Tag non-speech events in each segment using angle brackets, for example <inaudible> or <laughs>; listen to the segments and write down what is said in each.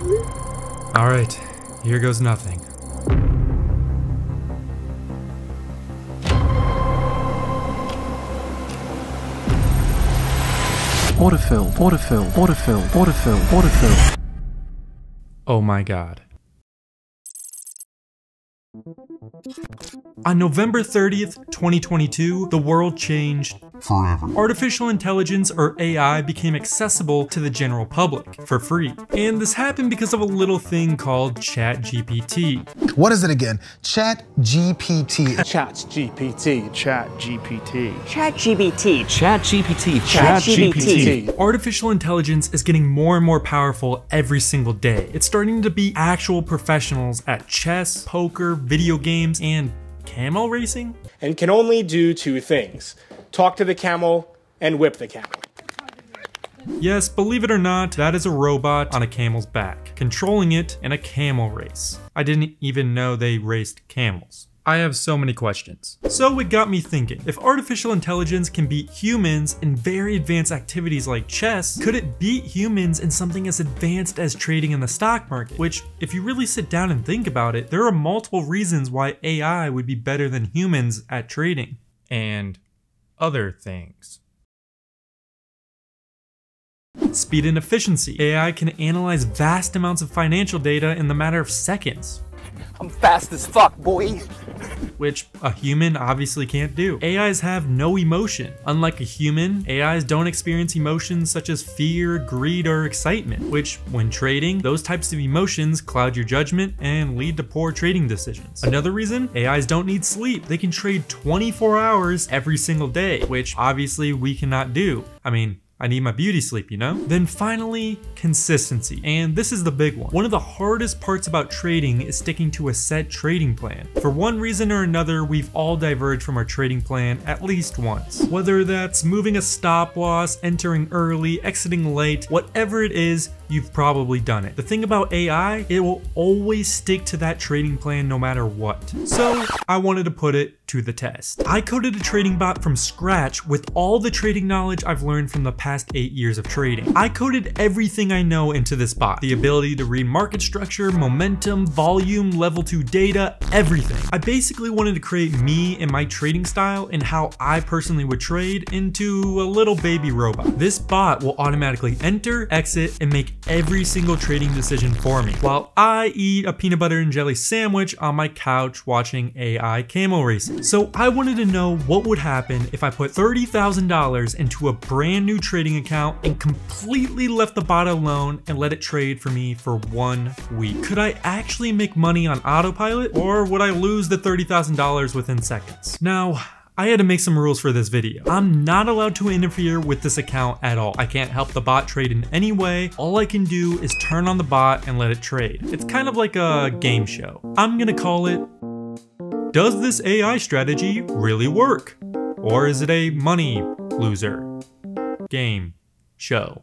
Alright, here goes nothing. Autofill, autofill, autofill, autofill, autofill. Oh my god. On November 30th, 2022, the world changed forever. Artificial intelligence, or AI, became accessible to the general public for free. And this happened because of a little thing called ChatGPT. What is it again? ChatGPT. ChatGPT. ChatGPT. ChatGPT. ChatGPT. ChatGPT. Chat GPT. Chat GPT. Chat GPT. Artificial intelligence is getting more and more powerful every single day. It's starting to be actual professionals at chess, poker, video games, and camel racing? And can only do two things talk to the camel and whip the camel. Yes, believe it or not, that is a robot on a camel's back, controlling it in a camel race. I didn't even know they raced camels. I have so many questions. So it got me thinking, if artificial intelligence can beat humans in very advanced activities like chess, could it beat humans in something as advanced as trading in the stock market? Which, if you really sit down and think about it, there are multiple reasons why AI would be better than humans at trading. And other things. Speed and efficiency. AI can analyze vast amounts of financial data in the matter of seconds. I'm fast as fuck, boy which a human obviously can't do. AIs have no emotion. Unlike a human, AIs don't experience emotions such as fear, greed, or excitement, which, when trading, those types of emotions cloud your judgment and lead to poor trading decisions. Another reason, AIs don't need sleep. They can trade 24 hours every single day, which obviously we cannot do. I mean, I need my beauty sleep, you know? Then finally, consistency. And this is the big one. One of the hardest parts about trading is sticking to a set trading plan. For one reason or another, we've all diverged from our trading plan at least once. Whether that's moving a stop loss, entering early, exiting late, whatever it is, you've probably done it. The thing about AI, it will always stick to that trading plan no matter what. So I wanted to put it to the test. I coded a trading bot from scratch with all the trading knowledge I've learned from the past eight years of trading. I coded everything I know into this bot. The ability to read market structure, momentum, volume, level 2 data, everything. I basically wanted to create me and my trading style and how I personally would trade into a little baby robot. This bot will automatically enter, exit, and make every single trading decision for me, while I eat a peanut butter and jelly sandwich on my couch watching AI camel racing. So I wanted to know what would happen if I put $30,000 into a brand new trading account and completely left the bot alone and let it trade for me for one week. Could I actually make money on autopilot or would I lose the $30,000 within seconds? Now, I had to make some rules for this video. I'm not allowed to interfere with this account at all. I can't help the bot trade in any way. All I can do is turn on the bot and let it trade. It's kind of like a game show. I'm gonna call it, does this AI strategy really work? Or is it a money loser game show?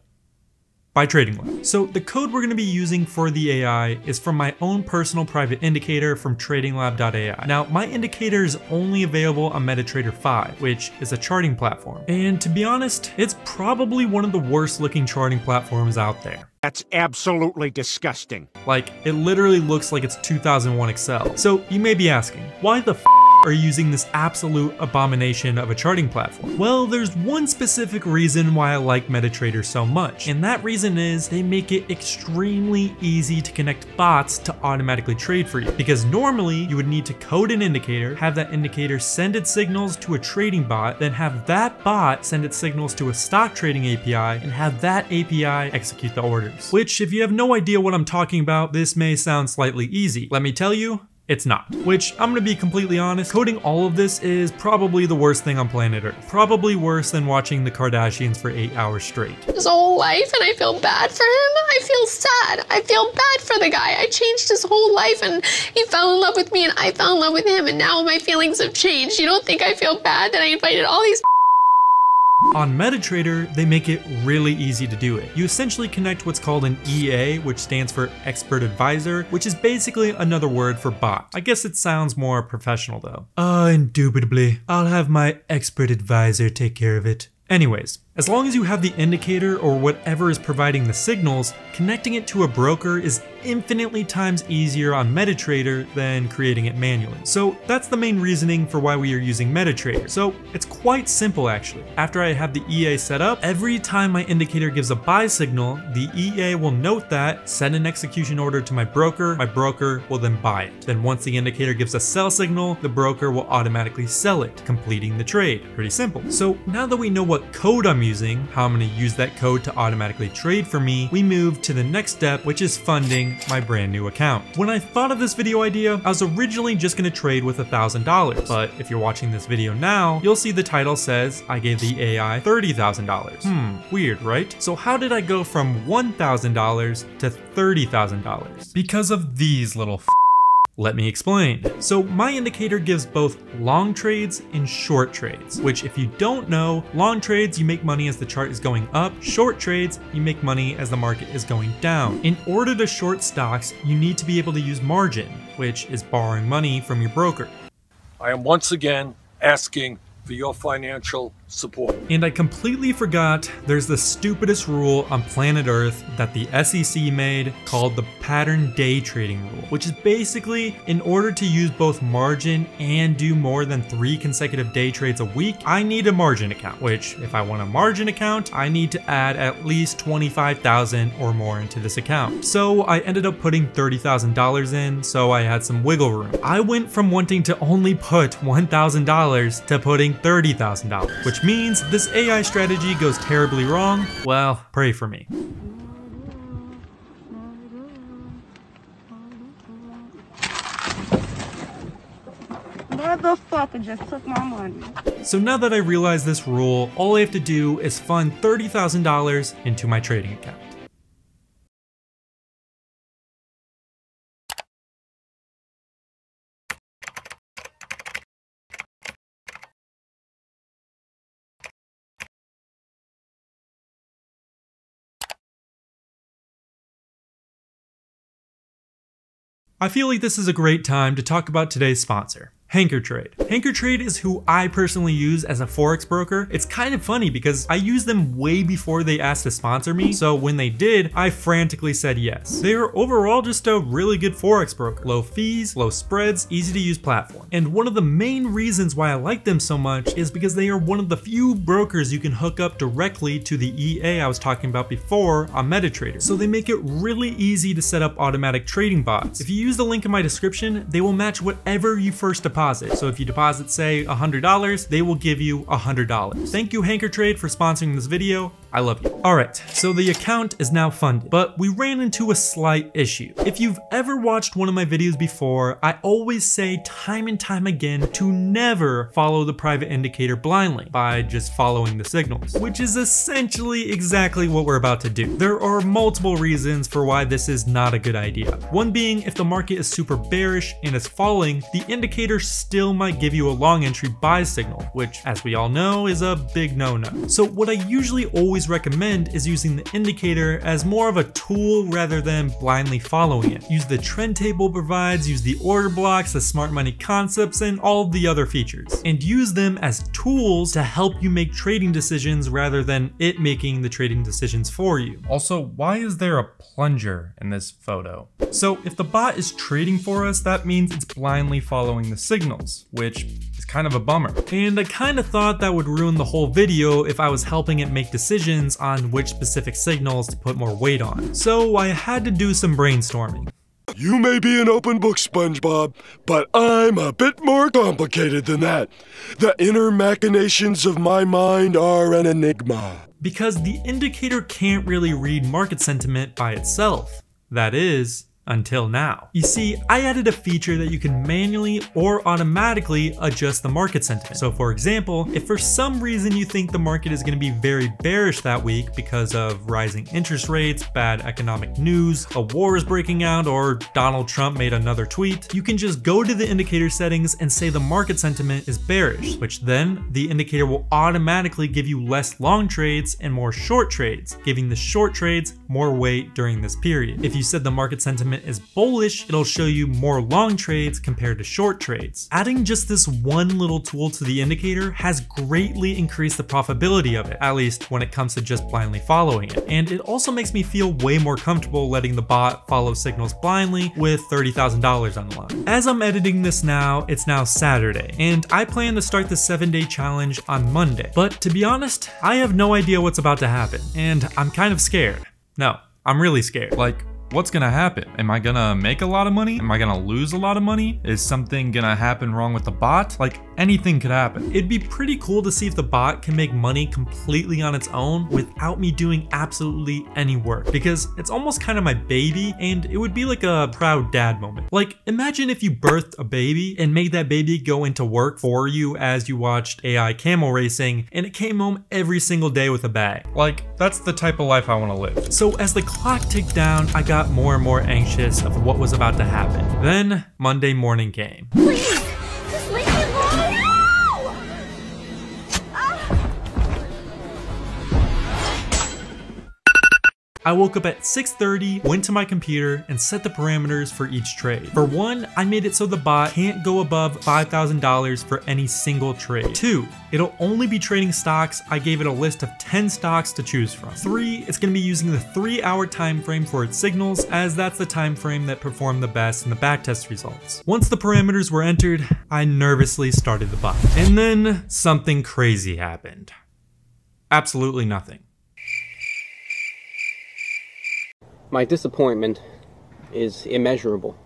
By Trading Lab. So the code we're going to be using for the AI is from my own personal private indicator from tradinglab.ai. Now my indicator is only available on MetaTrader 5, which is a charting platform. And to be honest, it's probably one of the worst looking charting platforms out there. That's absolutely disgusting. Like, it literally looks like it's 2001 Excel. So you may be asking, why the are using this absolute abomination of a charting platform? Well, there's one specific reason why I like MetaTrader so much, and that reason is they make it extremely easy to connect bots to automatically trade for you. Because normally you would need to code an indicator, have that indicator send its signals to a trading bot, then have that bot send its signals to a stock trading API, and have that API execute the orders. Which, if you have no idea what I'm talking about, this may sound slightly easy. Let me tell you, it's not. Which, I'm gonna be completely honest, coding all of this is probably the worst thing on planet Earth. Probably worse than watching the Kardashians for eight hours straight. His whole life and I feel bad for him. I feel sad. I feel bad for the guy. I changed his whole life and he fell in love with me and I fell in love with him and now my feelings have changed. You don't think I feel bad that I invited all these on MetaTrader, they make it really easy to do it. You essentially connect what's called an EA, which stands for Expert Advisor, which is basically another word for bot. I guess it sounds more professional though. Ah, uh, indubitably. I'll have my Expert Advisor take care of it. Anyways, As long as you have the indicator or whatever is providing the signals, connecting it to a broker is infinitely times easier on MetaTrader than creating it manually. So that's the main reasoning for why we are using MetaTrader. So it's quite simple actually. After I have the EA set up, every time my indicator gives a buy signal, the EA will note that, send an execution order to my broker, my broker will then buy it. Then once the indicator gives a sell signal, the broker will automatically sell it, completing the trade. Pretty simple. So now that we know what code I'm using, how I'm going to use that code to automatically trade for me, we move to the next step, which is funding my brand new account. When I thought of this video idea, I was originally just gonna trade with $1,000, but if you're watching this video now, you'll see the title says I gave the AI $30,000. Hmm, weird, right? So how did I go from $1,000 to $30,000? Because of these little let me explain. So my indicator gives both long trades and short trades, which if you don't know, long trades you make money as the chart is going up, short trades you make money as the market is going down. In order to short stocks, you need to be able to use margin, which is borrowing money from your broker. I am once again asking for your financial support. And I completely forgot there's the stupidest rule on planet Earth that the SEC made called the pattern day trading rule, which is basically in order to use both margin and do more than three consecutive day trades a week, I need a margin account, which if I want a margin account, I need to add at least 25,000 or more into this account. So I ended up putting $30,000 in, so I had some wiggle room. I went from wanting to only put $1,000 to putting $30,000, which means this AI strategy goes terribly wrong. Well, pray for me. Motherfucker just took my money. So now that I realize this rule, all I have to do is fund $30,000 into my trading account. I feel like this is a great time to talk about today's sponsor. HankoTrade. Hanker Trade is who I personally use as a forex broker. It's kind of funny because I used them way before they asked to sponsor me, so when they did, I frantically said yes. They are overall just a really good forex broker. Low fees, low spreads, easy to use platform. And one of the main reasons why I like them so much is because they are one of the few brokers you can hook up directly to the EA I was talking about before on MetaTrader. So they make it really easy to set up automatic trading bots. If you use the link in my description, they will match whatever you first deposit deposit. So if you deposit say $100, they will give you $100. Thank you HankoTrade for sponsoring this video. I love you. Alright, so the account is now funded, but we ran into a slight issue. If you've ever watched one of my videos before, I always say time and time again to never follow the private indicator blindly by just following the signals, which is essentially exactly what we're about to do. There are multiple reasons for why this is not a good idea. One being if the market is super bearish and is falling, the indicator still might give you a long entry buy signal, which as we all know is a big no-no. So what I usually always recommend is using the indicator as more of a tool rather than blindly following it. Use the trend table provides, use the order blocks, the smart money concepts, and all the other features. And use them as tools to help you make trading decisions rather than it making the trading decisions for you. Also, why is there a plunger in this photo? So if the bot is trading for us, that means it's blindly following the signals, which is kind of a bummer. And I kind of thought that would ruin the whole video if I was helping it make decisions on which specific signals to put more weight on. So I had to do some brainstorming. You may be an open book, SpongeBob, but I'm a bit more complicated than that. The inner machinations of my mind are an enigma. Because the indicator can't really read market sentiment by itself. That is, until now. You see, I added a feature that you can manually or automatically adjust the market sentiment. So for example, if for some reason you think the market is gonna be very bearish that week because of rising interest rates, bad economic news, a war is breaking out, or Donald Trump made another tweet, you can just go to the indicator settings and say the market sentiment is bearish, which then the indicator will automatically give you less long trades and more short trades, giving the short trades more weight during this period. If you said the market sentiment is bullish, it'll show you more long trades compared to short trades. Adding just this one little tool to the indicator has greatly increased the profitability of it, at least when it comes to just blindly following it. And it also makes me feel way more comfortable letting the bot follow signals blindly with $30,000 on the line. As I'm editing this now, it's now Saturday, and I plan to start the 7 day challenge on Monday. But to be honest, I have no idea what's about to happen, and I'm kind of scared. No, I'm really scared. Like, what's gonna happen? Am I gonna make a lot of money? Am I gonna lose a lot of money? Is something gonna happen wrong with the bot? Like anything could happen. It'd be pretty cool to see if the bot can make money completely on its own without me doing absolutely any work because it's almost kind of my baby and it would be like a proud dad moment. Like imagine if you birthed a baby and made that baby go into work for you as you watched AI camel racing and it came home every single day with a bag. Like that's the type of life I want to live. So as the clock ticked down, I got got more and more anxious of what was about to happen. Then Monday morning came. I woke up at 6.30, went to my computer, and set the parameters for each trade. For one, I made it so the bot can't go above $5,000 for any single trade. Two, it'll only be trading stocks. I gave it a list of 10 stocks to choose from. Three, it's gonna be using the three hour time frame for its signals, as that's the time frame that performed the best in the backtest results. Once the parameters were entered, I nervously started the bot. And then something crazy happened. Absolutely nothing. My disappointment is immeasurable.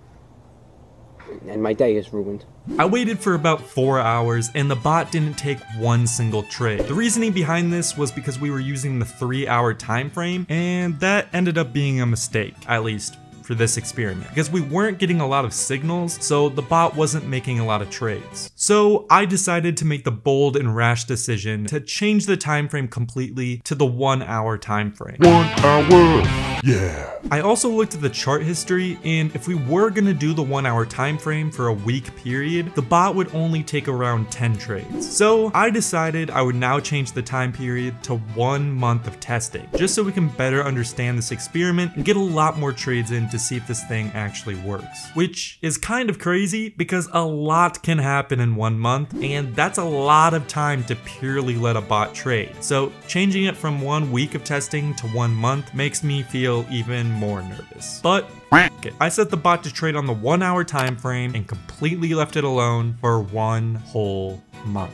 And my day is ruined. I waited for about 4 hours and the bot didn't take one single trade. The reasoning behind this was because we were using the 3 hour time frame and that ended up being a mistake, at least for this experiment because we weren't getting a lot of signals, so the bot wasn't making a lot of trades. So I decided to make the bold and rash decision to change the time frame completely to the one hour time frame. One hour, yeah. I also looked at the chart history and if we were gonna do the one hour time frame for a week period, the bot would only take around 10 trades. So I decided I would now change the time period to one month of testing, just so we can better understand this experiment and get a lot more trades in to see if this thing actually works. Which is kind of crazy because a lot can happen in one month and that's a lot of time to purely let a bot trade. So changing it from one week of testing to one month makes me feel even more nervous. But I set the bot to trade on the one hour time frame and completely left it alone for one whole month.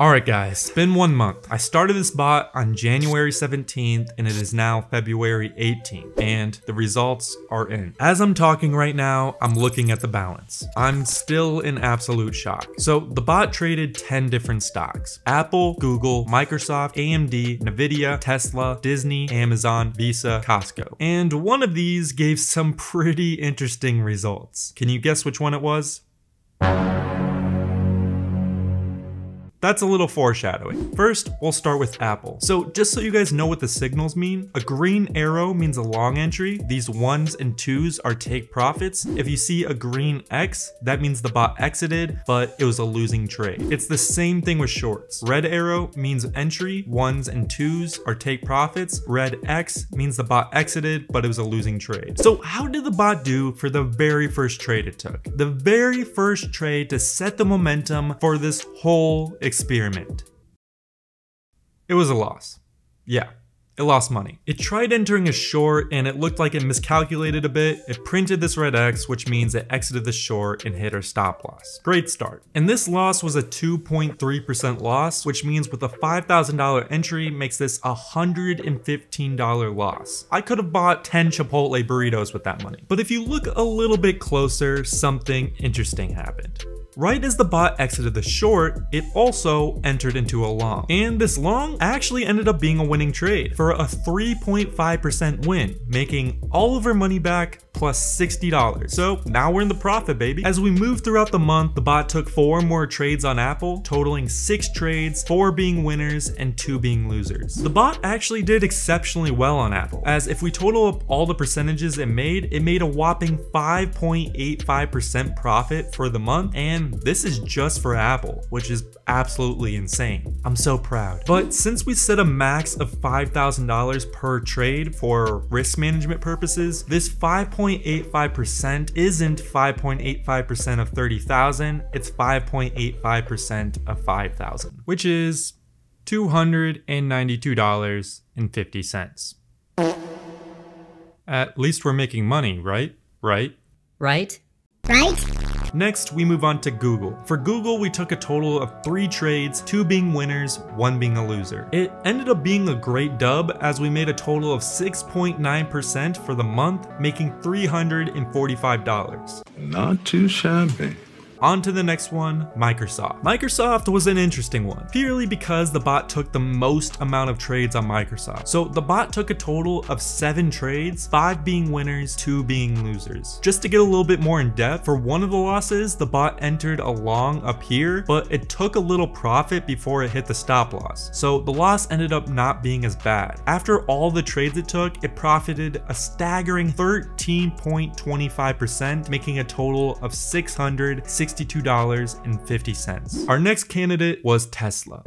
Alright guys, it's been one month. I started this bot on January 17th and it is now February 18th and the results are in. As I'm talking right now, I'm looking at the balance. I'm still in absolute shock. So the bot traded 10 different stocks. Apple, Google, Microsoft, AMD, Nvidia, Tesla, Disney, Amazon, Visa, Costco. And one of these gave some <laughs> pretty interesting results. Can you guess which one it was? That's a little foreshadowing. First, we'll start with Apple. So just so you guys know what the signals mean, a green arrow means a long entry. These ones and twos are take profits. If you see a green X, that means the bot exited, but it was a losing trade. It's the same thing with shorts. Red arrow means entry, ones and twos are take profits. Red X means the bot exited, but it was a losing trade. So how did the bot do for the very first trade it took? The very first trade to set the momentum for this whole experiment. It was a loss. Yeah, it lost money. It tried entering a short and it looked like it miscalculated a bit. It printed this red X, which means it exited the short and hit our stop loss. Great start. And this loss was a 2.3% loss, which means with a $5,000 entry makes this a $115 loss. I could have bought 10 Chipotle burritos with that money. But if you look a little bit closer, something interesting happened. Right as the bot exited the short, it also entered into a long. And this long actually ended up being a winning trade for a 3.5% win, making all of our money back plus $60. So now we're in the profit, baby. As we move throughout the month, the bot took four more trades on Apple, totaling six trades, four being winners and two being losers. The bot actually did exceptionally well on Apple, as if we total up all the percentages it made, it made a whopping 5.85% profit for the month and Mm, this is just for Apple, which is absolutely insane. I'm so proud. But since we set a max of $5,000 per trade for risk management purposes, this 5.85% isn't 5.85% of 30,000, it's 5.85% of 5,000, which is $292.50. At least we're making money, right? Right? Right? Right? Next, we move on to Google. For Google, we took a total of three trades, two being winners, one being a loser. It ended up being a great dub as we made a total of 6.9% for the month, making $345. Not too shabby. On to the next one, Microsoft. Microsoft was an interesting one, purely because the bot took the most amount of trades on Microsoft. So the bot took a total of seven trades, five being winners, two being losers. Just to get a little bit more in depth, for one of the losses, the bot entered a long up here, but it took a little profit before it hit the stop loss. So the loss ended up not being as bad. After all the trades it took, it profited a staggering 13.25%, making a total of 660 $62.50. Our next candidate was Tesla.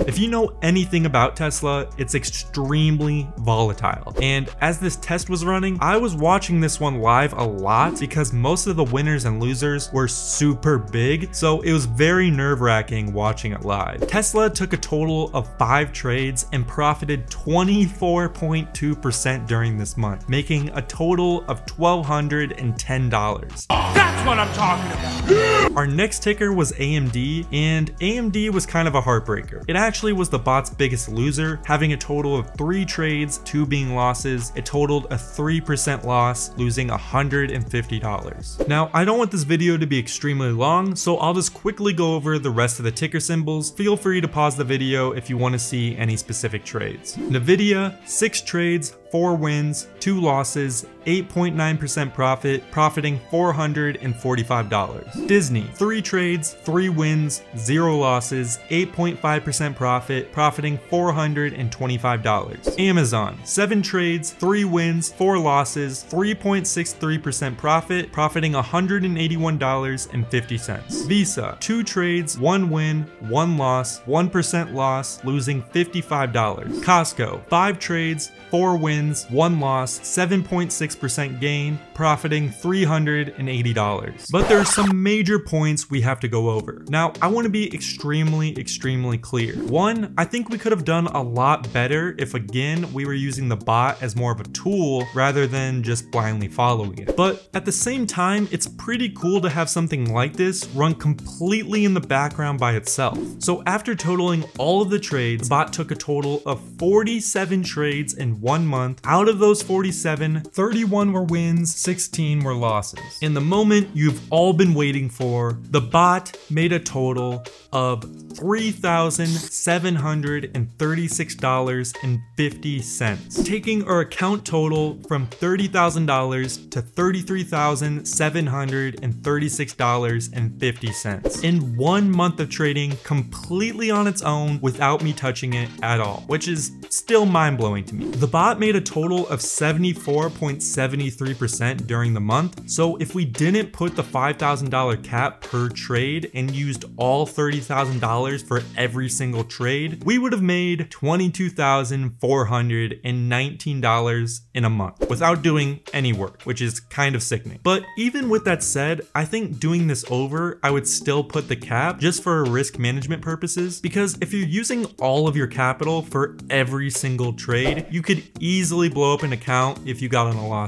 If you know anything about Tesla, it's extremely volatile. And as this test was running, I was watching this one live a lot because most of the winners and losers were super big, so it was very nerve wracking watching it live. Tesla took a total of five trades and profited 24.2% during this month, making a total of $1,210. That's what I'm talking about! Our next ticker was AMD, and AMD was kind of a heartbreaker. It actually was the bot's biggest loser, having a total of three trades, two being losses. It totaled a 3% loss, losing $150. Now, I don't want this video to be extremely long, so I'll just quickly go over the rest of the ticker symbols. Feel free to pause the video if you want to see any specific trades. NVIDIA, six trades, 4 wins, 2 losses, 8.9% profit, profiting $445. Disney, 3 trades, 3 wins, 0 losses, 8.5% profit, profiting $425. Amazon, 7 trades, 3 wins, 4 losses, 3.63% profit, profiting $181.50. Visa, 2 trades, 1 win, 1 loss, 1% loss, losing $55. Costco, 5 trades, 4 wins, wins, 1 loss, 7.6% gain, profiting $380. But there are some major points we have to go over. Now, I want to be extremely, extremely clear. One, I think we could have done a lot better if again, we were using the bot as more of a tool rather than just blindly following it. But at the same time, it's pretty cool to have something like this run completely in the background by itself. So after totaling all of the trades, the bot took a total of 47 trades in one month. Out of those 47, 31 were wins, 16 were losses. In the moment you've all been waiting for, the bot made a total of $3,736.50, taking our account total from $30,000 to $33,736.50 in one month of trading completely on its own without me touching it at all, which is still mind blowing to me. The bot made a total of 74.73% during the month, so if we didn't put the $5,000 cap per trade and used all $30,000 for every single trade, we would have made $22,419 in a month without doing any work, which is kind of sickening. But even with that said, I think doing this over, I would still put the cap just for risk management purposes, because if you're using all of your capital for every single trade, you could easily blow up an account if you got on a loss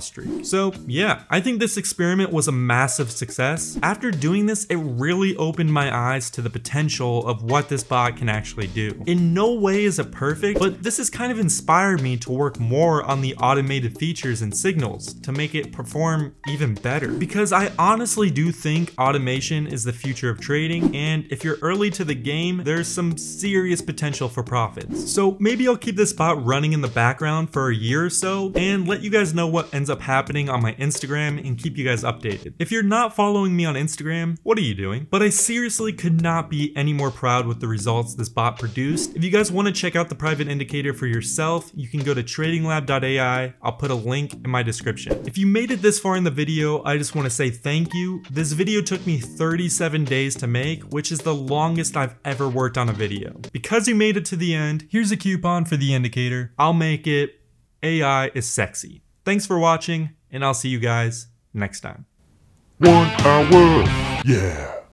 So yeah, I think this experiment was a massive success. After doing this, it really opened my eyes to the potential of what this bot can actually do. In no way is it perfect, but this has kind of inspired me to work more on the automated features and signals to make it perform even better. Because I honestly do think automation is the future of trading, and if you're early to the game, there's some serious potential for profits. So maybe I'll keep this bot running in the background for a year or so and let you guys know what ends ends up happening on my Instagram and keep you guys updated. If you're not following me on Instagram, what are you doing? But I seriously could not be any more proud with the results this bot produced. If you guys want to check out the private indicator for yourself, you can go to tradinglab.ai. I'll put a link in my description. If you made it this far in the video, I just want to say thank you. This video took me 37 days to make, which is the longest I've ever worked on a video. Because you made it to the end, here's a coupon for the indicator. I'll make it AI is sexy. Thanks for watching, and I'll see you guys next time. One hour. Yeah.